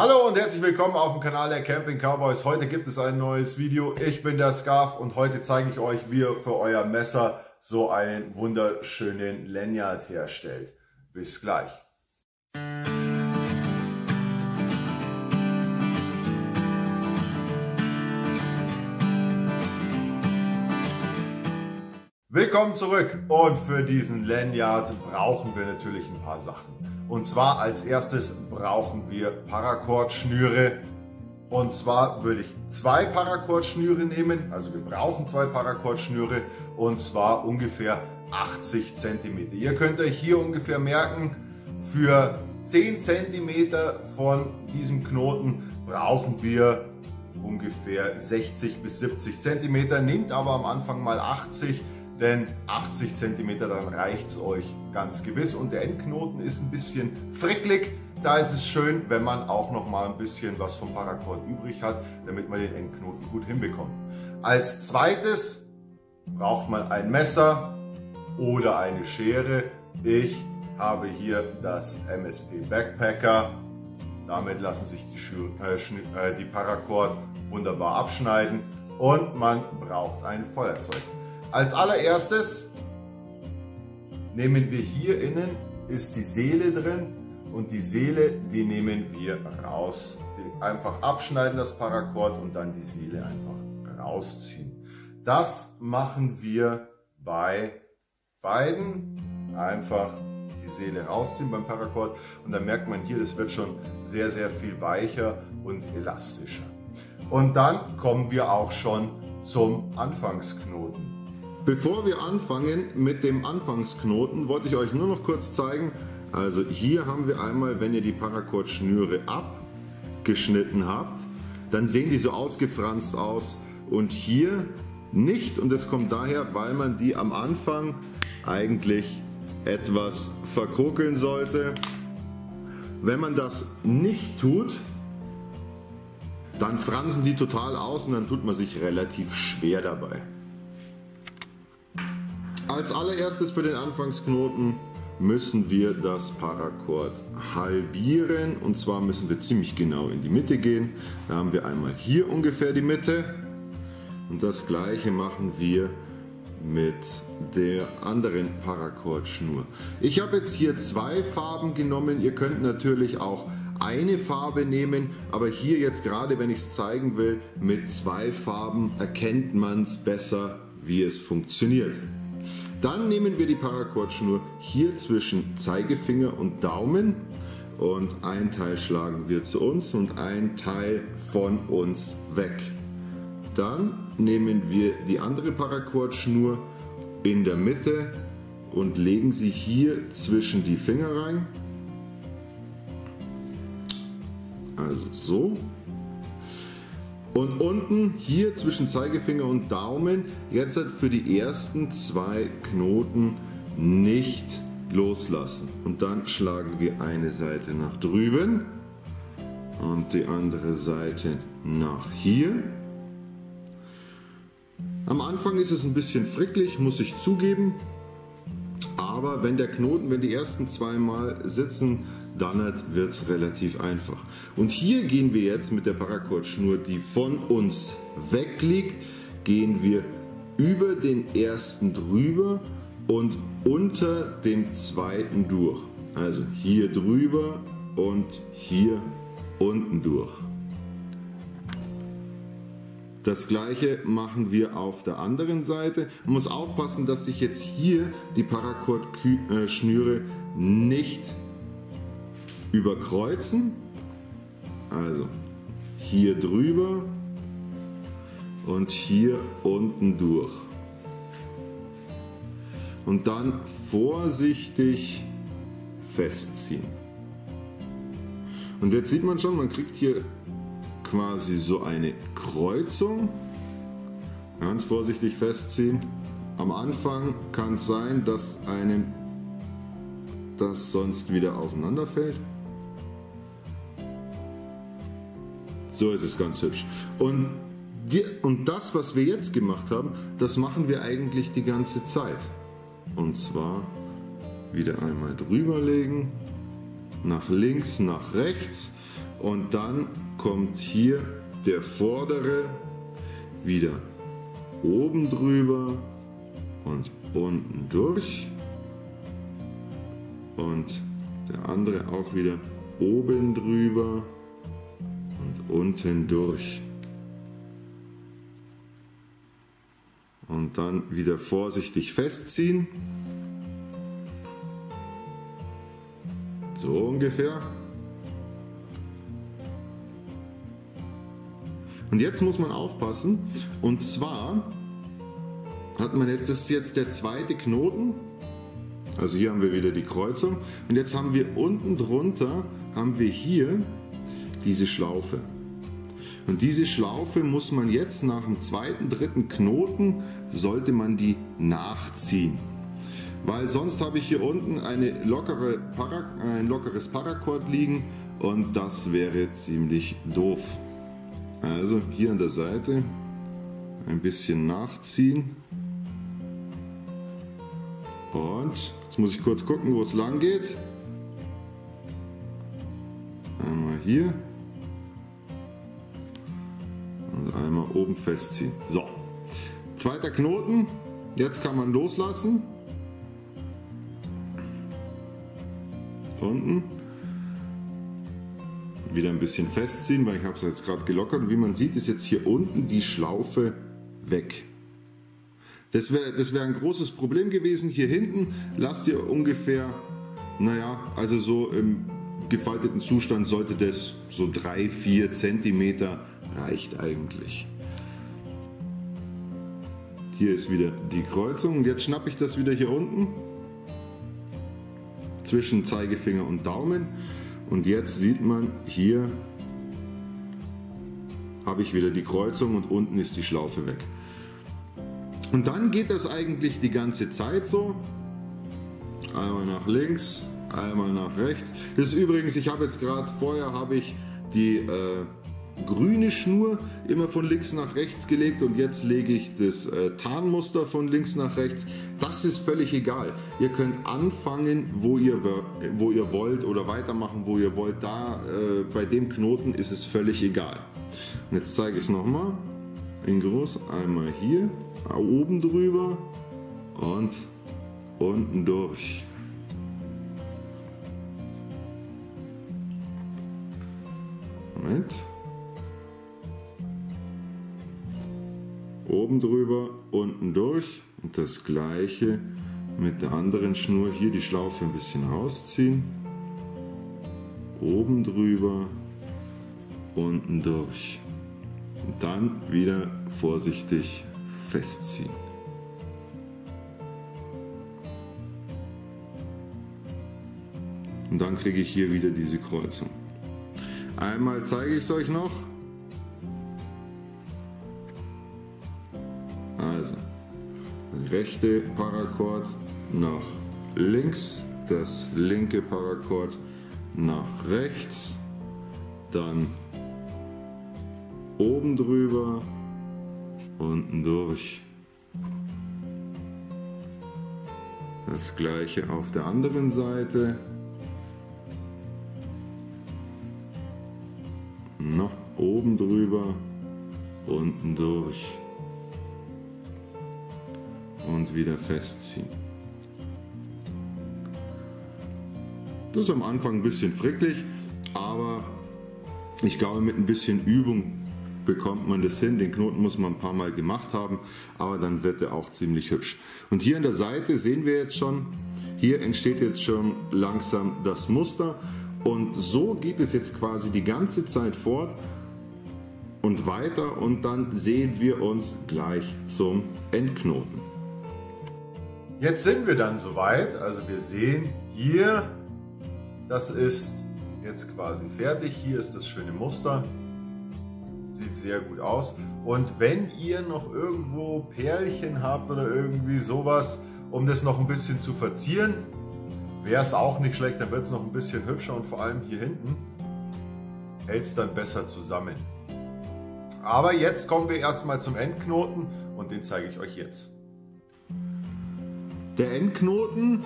Hallo und herzlich willkommen auf dem Kanal der Camping Cowboys. Heute gibt es ein neues Video. Ich bin der Scarf und heute zeige ich euch, wie ihr für euer Messer so einen wunderschönen Lanyard herstellt. Bis gleich. Willkommen zurück und für diesen Lanyard brauchen wir natürlich ein paar Sachen. Und zwar als erstes brauchen wir Paracord-Schnüre. Und zwar würde ich zwei Paracord-Schnüre nehmen, also wir brauchen zwei Paracord-Schnüre und zwar ungefähr 80 cm. Ihr könnt euch hier ungefähr merken, für 10 cm von diesem Knoten brauchen wir ungefähr 60 bis 70 cm. Nehmt aber am Anfang mal 80 denn 80 cm, dann reicht es euch ganz gewiss. Und der Endknoten ist ein bisschen fricklig. Da ist es schön, wenn man auch noch mal ein bisschen was vom Paracord übrig hat, damit man den Endknoten gut hinbekommt. Als zweites braucht man ein Messer oder eine Schere. Ich habe hier das MSP Backpacker. Damit lassen sich die, Schu äh, äh, die Paracord wunderbar abschneiden und man braucht ein Feuerzeug. Als allererstes nehmen wir hier innen ist die Seele drin und die Seele, die nehmen wir raus. Einfach abschneiden das Paracord und dann die Seele einfach rausziehen. Das machen wir bei beiden. Einfach die Seele rausziehen beim Paracord und dann merkt man hier, das wird schon sehr, sehr viel weicher und elastischer. Und dann kommen wir auch schon zum Anfangsknoten. Bevor wir anfangen mit dem Anfangsknoten, wollte ich euch nur noch kurz zeigen. Also hier haben wir einmal, wenn ihr die Paracord-Schnüre abgeschnitten habt, dann sehen die so ausgefranst aus und hier nicht und das kommt daher, weil man die am Anfang eigentlich etwas verkokeln sollte. Wenn man das nicht tut, dann fransen die total aus und dann tut man sich relativ schwer dabei. Als allererstes für den Anfangsknoten müssen wir das Paracord halbieren und zwar müssen wir ziemlich genau in die Mitte gehen. Da haben wir einmal hier ungefähr die Mitte und das gleiche machen wir mit der anderen Paracord-Schnur. Ich habe jetzt hier zwei Farben genommen, ihr könnt natürlich auch eine Farbe nehmen, aber hier jetzt gerade wenn ich es zeigen will, mit zwei Farben erkennt man es besser, wie es funktioniert. Dann nehmen wir die Paracord-Schnur hier zwischen Zeigefinger und Daumen und ein Teil schlagen wir zu uns und ein Teil von uns weg. Dann nehmen wir die andere Paracord-Schnur in der Mitte und legen sie hier zwischen die Finger rein. Also so. Und unten hier zwischen Zeigefinger und Daumen jetzt halt für die ersten zwei Knoten nicht loslassen. Und dann schlagen wir eine Seite nach drüben und die andere Seite nach hier. Am Anfang ist es ein bisschen fricklig, muss ich zugeben. Aber wenn der Knoten, wenn die ersten zwei Mal sitzen, dann wird es relativ einfach. Und hier gehen wir jetzt mit der Paracord-Schnur, die von uns wegliegt, gehen wir über den ersten drüber und unter dem zweiten durch. Also hier drüber und hier unten durch. Das gleiche machen wir auf der anderen Seite. Man muss aufpassen, dass sich jetzt hier die Paracord-Schnüre nicht überkreuzen. Also hier drüber und hier unten durch. Und dann vorsichtig festziehen. Und jetzt sieht man schon, man kriegt hier quasi so eine Kreuzung. Ganz vorsichtig festziehen. Am Anfang kann es sein, dass einem das sonst wieder auseinanderfällt. So ist es ganz hübsch. Und, die, und das, was wir jetzt gemacht haben, das machen wir eigentlich die ganze Zeit. Und zwar wieder einmal drüber legen, nach links, nach rechts Und dann kommt hier der vordere wieder oben drüber und unten durch. Und der andere auch wieder oben drüber und unten durch. Und dann wieder vorsichtig festziehen. So ungefähr. Und jetzt muss man aufpassen. Und zwar hat man jetzt, das ist jetzt der zweite Knoten. Also hier haben wir wieder die Kreuzung. Und jetzt haben wir unten drunter, haben wir hier diese Schlaufe. Und diese Schlaufe muss man jetzt nach dem zweiten, dritten Knoten, sollte man die nachziehen. Weil sonst habe ich hier unten eine lockere Para, ein lockeres Paracord liegen und das wäre ziemlich doof. Also hier an der Seite ein bisschen nachziehen. Und jetzt muss ich kurz gucken, wo es lang geht. Einmal hier. Einmal oben festziehen. So. Zweiter Knoten. Jetzt kann man loslassen. Unten wieder ein bisschen festziehen, weil ich habe es jetzt gerade gelockert. Und wie man sieht, ist jetzt hier unten die Schlaufe weg. Das wäre das wär ein großes Problem gewesen. Hier hinten lasst ihr ungefähr, naja, also so im gefalteten Zustand sollte das so 3-4 cm reicht eigentlich. Hier ist wieder die Kreuzung und jetzt schnappe ich das wieder hier unten zwischen Zeigefinger und Daumen und jetzt sieht man hier habe ich wieder die Kreuzung und unten ist die Schlaufe weg. Und dann geht das eigentlich die ganze Zeit so. Einmal nach links, einmal nach rechts. Das ist übrigens, ich habe jetzt gerade vorher habe ich die äh, grüne Schnur immer von links nach rechts gelegt und jetzt lege ich das äh, Tarnmuster von links nach rechts. Das ist völlig egal. Ihr könnt anfangen, wo ihr, wo ihr wollt oder weitermachen, wo ihr wollt. Da äh, bei dem Knoten ist es völlig egal. Und jetzt zeige ich es nochmal. In groß einmal hier, oben drüber und unten durch. Moment. Oben drüber, unten durch und das gleiche mit der anderen Schnur hier die Schlaufe ein bisschen rausziehen, oben drüber, unten durch und dann wieder vorsichtig festziehen. Und dann kriege ich hier wieder diese Kreuzung. Einmal zeige ich es euch noch. Rechte Paracord nach links, das linke Paracord nach rechts, dann oben drüber, unten durch. Das gleiche auf der anderen Seite. Noch oben drüber, unten durch und wieder festziehen. Das ist am Anfang ein bisschen fricklig, aber ich glaube mit ein bisschen Übung bekommt man das hin. Den Knoten muss man ein paar Mal gemacht haben, aber dann wird er auch ziemlich hübsch. Und hier an der Seite sehen wir jetzt schon, hier entsteht jetzt schon langsam das Muster und so geht es jetzt quasi die ganze Zeit fort und weiter und dann sehen wir uns gleich zum Endknoten. Jetzt sind wir dann soweit. Also wir sehen hier, das ist jetzt quasi fertig. Hier ist das schöne Muster. Sieht sehr gut aus. Und wenn ihr noch irgendwo Perlchen habt oder irgendwie sowas, um das noch ein bisschen zu verzieren, wäre es auch nicht schlecht, dann wird es noch ein bisschen hübscher und vor allem hier hinten hält es dann besser zusammen. Aber jetzt kommen wir erstmal zum Endknoten und den zeige ich euch jetzt. Der Endknoten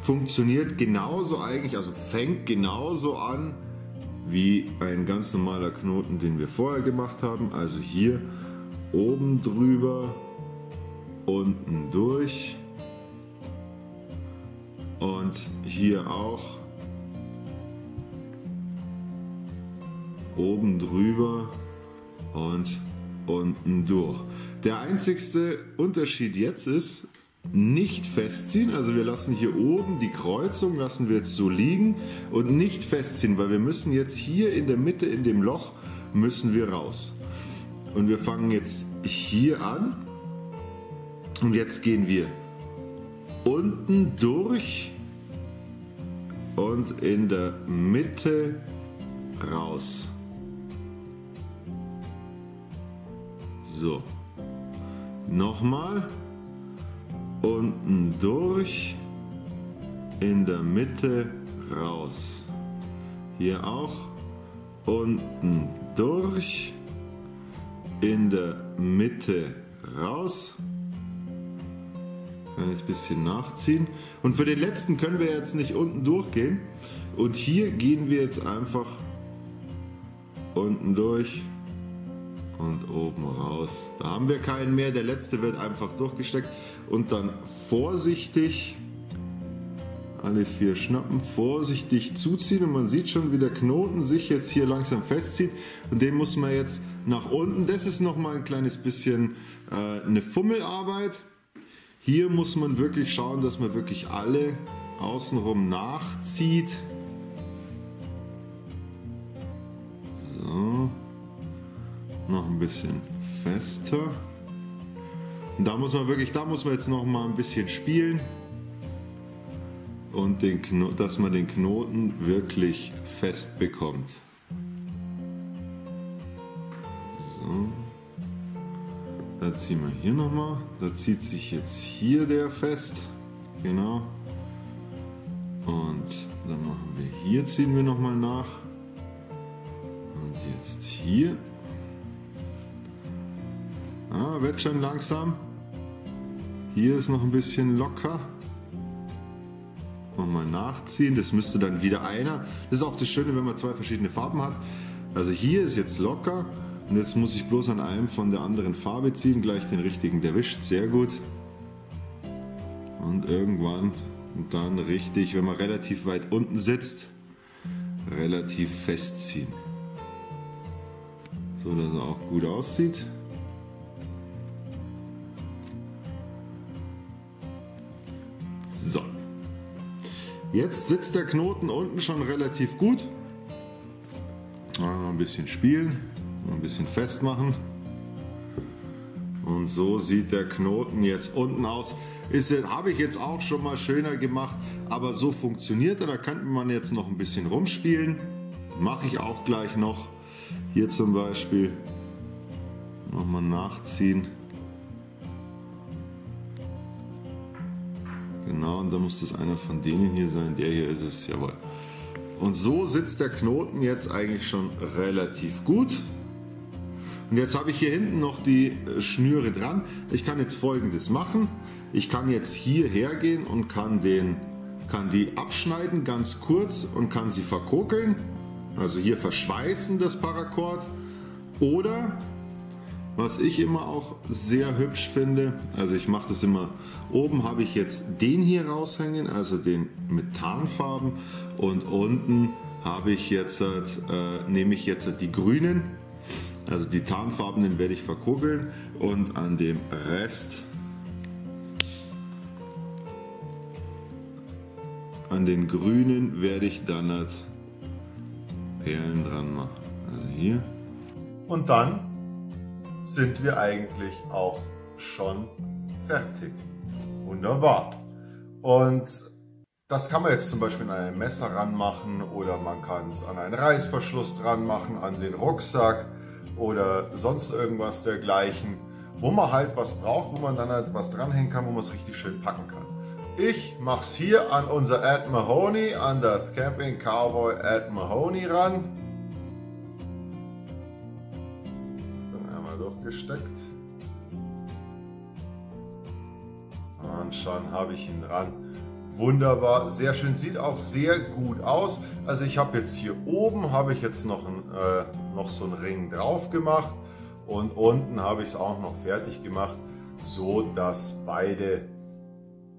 funktioniert genauso eigentlich, also fängt genauso an wie ein ganz normaler Knoten, den wir vorher gemacht haben. Also hier oben drüber, unten durch und hier auch oben drüber und unten durch. Der einzigste Unterschied jetzt ist, nicht festziehen, also wir lassen hier oben die Kreuzung, lassen wir jetzt so liegen und nicht festziehen, weil wir müssen jetzt hier in der Mitte in dem Loch, müssen wir raus. Und wir fangen jetzt hier an und jetzt gehen wir unten durch und in der Mitte raus. So. Nochmal. Unten durch. In der Mitte raus. Hier auch. Unten durch. In der Mitte raus. Kann jetzt ein bisschen nachziehen. Und für den letzten können wir jetzt nicht unten durchgehen. Und hier gehen wir jetzt einfach unten durch und oben raus. Da haben wir keinen mehr. Der letzte wird einfach durchgesteckt und dann vorsichtig alle vier schnappen, vorsichtig zuziehen und man sieht schon, wie der Knoten sich jetzt hier langsam festzieht und den muss man jetzt nach unten. Das ist noch mal ein kleines bisschen äh, eine Fummelarbeit. Hier muss man wirklich schauen, dass man wirklich alle außenrum nachzieht. Noch ein bisschen fester. Und da muss man wirklich, da muss man jetzt noch mal ein bisschen spielen und den dass man den Knoten wirklich fest bekommt. So. Da ziehen wir hier nochmal. Da zieht sich jetzt hier der fest. Genau. Und dann machen wir hier, ziehen wir nochmal nach. Und jetzt hier Ah, wird schon langsam. Hier ist noch ein bisschen locker. Nochmal nachziehen. Das müsste dann wieder einer. Das ist auch das Schöne, wenn man zwei verschiedene Farben hat. Also hier ist jetzt locker. Und jetzt muss ich bloß an einem von der anderen Farbe ziehen. Gleich den richtigen erwischt. Sehr gut. Und irgendwann dann richtig, wenn man relativ weit unten sitzt, relativ festziehen. So dass er auch gut aussieht. Jetzt sitzt der Knoten unten schon relativ gut. Ein bisschen spielen, ein bisschen festmachen. Und so sieht der Knoten jetzt unten aus. Habe ich jetzt auch schon mal schöner gemacht, aber so funktioniert er. Da könnte man jetzt noch ein bisschen rumspielen. Mache ich auch gleich noch. Hier zum Beispiel nochmal nachziehen. Genau, und da muss das einer von denen hier sein. Der hier ist es, jawohl. Und so sitzt der Knoten jetzt eigentlich schon relativ gut. Und jetzt habe ich hier hinten noch die äh, Schnüre dran. Ich kann jetzt folgendes machen. Ich kann jetzt hier hergehen und kann, den, kann die abschneiden ganz kurz und kann sie verkokeln. Also hier verschweißen das Paracord. Oder was ich immer auch sehr hübsch finde, also ich mache das immer, oben habe ich jetzt den hier raushängen, also den mit Tarnfarben und unten habe ich jetzt, äh, nehme ich jetzt die grünen, also die Tarnfarbenen werde ich verkugeln und an dem Rest, an den grünen werde ich dann halt Perlen dran machen. Also hier. Und dann sind wir eigentlich auch schon fertig. Wunderbar. Und das kann man jetzt zum Beispiel an ein Messer ranmachen oder man kann es an einen Reißverschluss dran machen, an den Rucksack oder sonst irgendwas dergleichen, wo man halt was braucht, wo man dann halt was dranhängen kann, wo man es richtig schön packen kann. Ich mache es hier an unser Ad Mahoney, an das Camping Cowboy Ad Mahoney ran. Durchgesteckt. Und schon habe ich ihn dran. wunderbar, sehr schön, sieht auch sehr gut aus. Also ich habe jetzt hier oben, habe ich jetzt noch, ein, äh, noch so einen Ring drauf gemacht und unten habe ich es auch noch fertig gemacht, so dass beide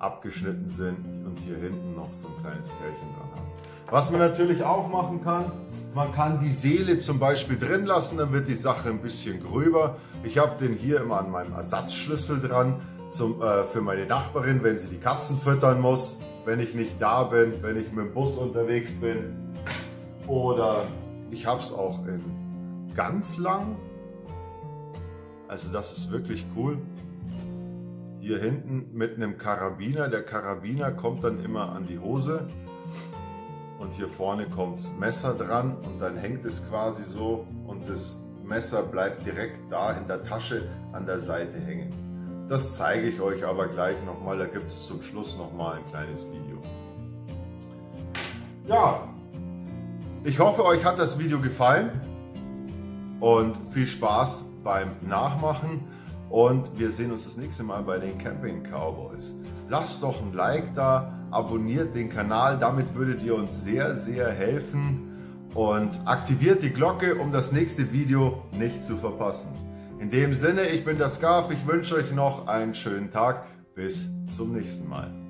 abgeschnitten sind und hier hinten noch so ein kleines Pärchen dran haben. Was man natürlich auch machen kann, man kann die Seele zum Beispiel drin lassen, dann wird die Sache ein bisschen gröber. Ich habe den hier immer an meinem Ersatzschlüssel dran zum, äh, für meine Nachbarin, wenn sie die Katzen füttern muss, wenn ich nicht da bin, wenn ich mit dem Bus unterwegs bin. Oder ich habe es auch in ganz lang. Also das ist wirklich cool. Hier hinten mit einem Karabiner. Der Karabiner kommt dann immer an die Hose und hier vorne kommt das Messer dran und dann hängt es quasi so und das Messer bleibt direkt da in der Tasche an der Seite hängen. Das zeige ich euch aber gleich nochmal, da gibt es zum Schluss nochmal ein kleines Video. Ja, ich hoffe euch hat das Video gefallen und viel Spaß beim Nachmachen und wir sehen uns das nächste Mal bei den Camping Cowboys. Lasst doch ein Like da, abonniert den Kanal, damit würdet ihr uns sehr, sehr helfen und aktiviert die Glocke, um das nächste Video nicht zu verpassen. In dem Sinne, ich bin der Scarf, ich wünsche euch noch einen schönen Tag, bis zum nächsten Mal.